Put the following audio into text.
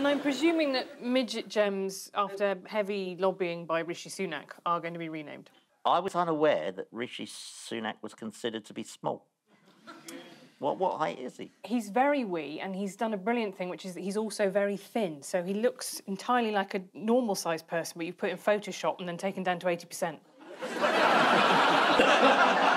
And I'm presuming that midget gems, after heavy lobbying by Rishi Sunak, are going to be renamed. I was unaware that Rishi Sunak was considered to be small. What, what height is he? He's very wee, and he's done a brilliant thing, which is that he's also very thin. So he looks entirely like a normal sized person, but you put in Photoshop and then taken down to 80%.